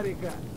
América.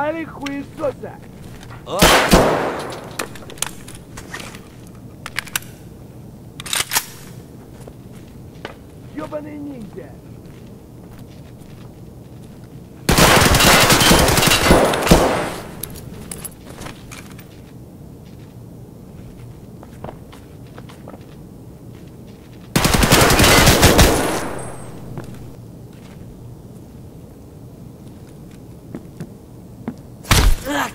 Пали хуесоса! Ёбаный ниндзя! Ah!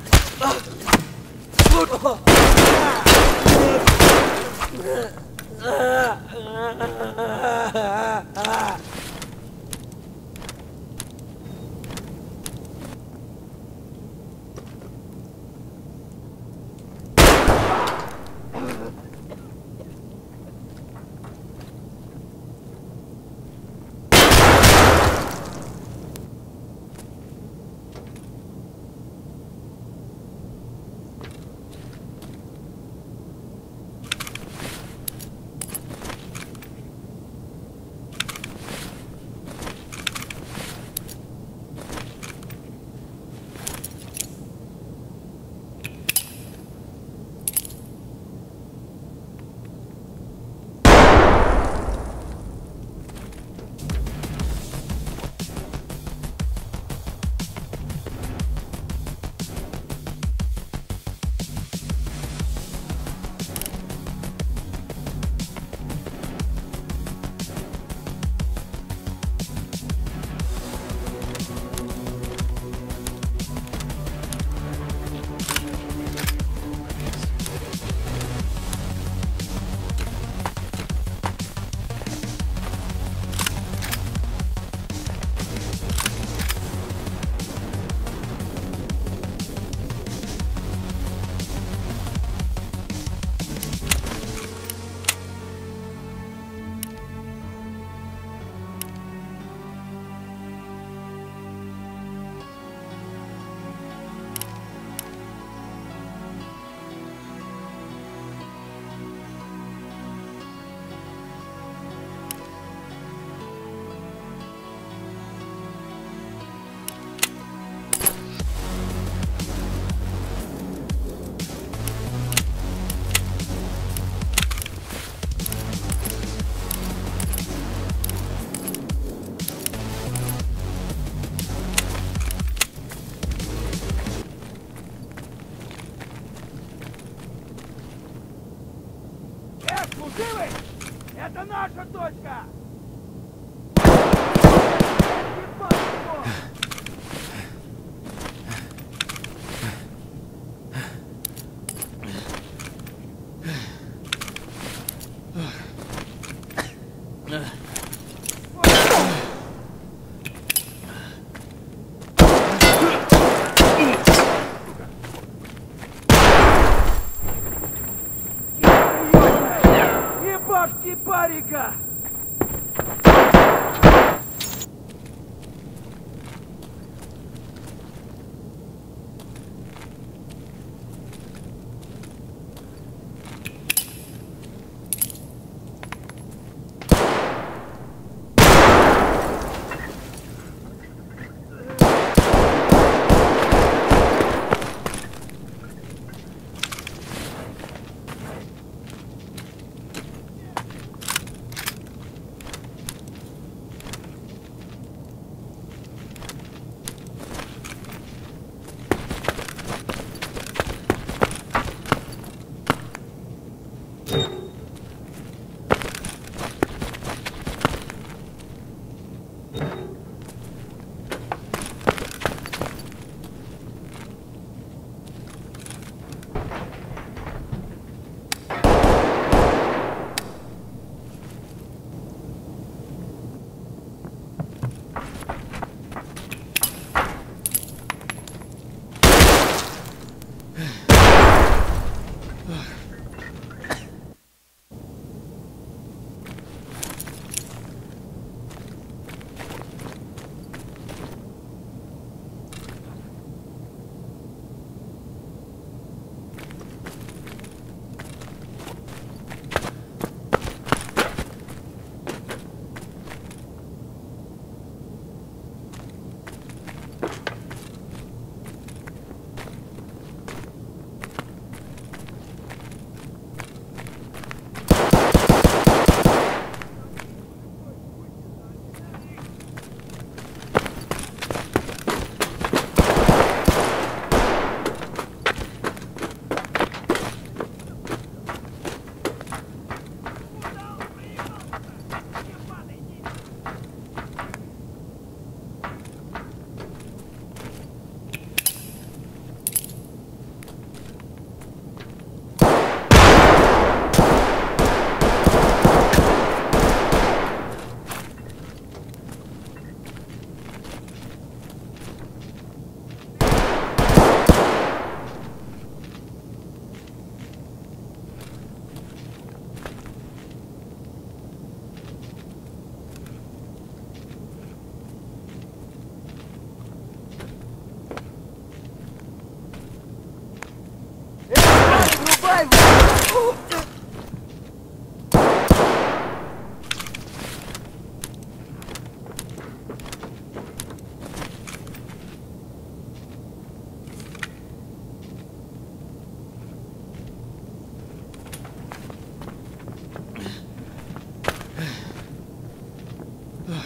Ugh.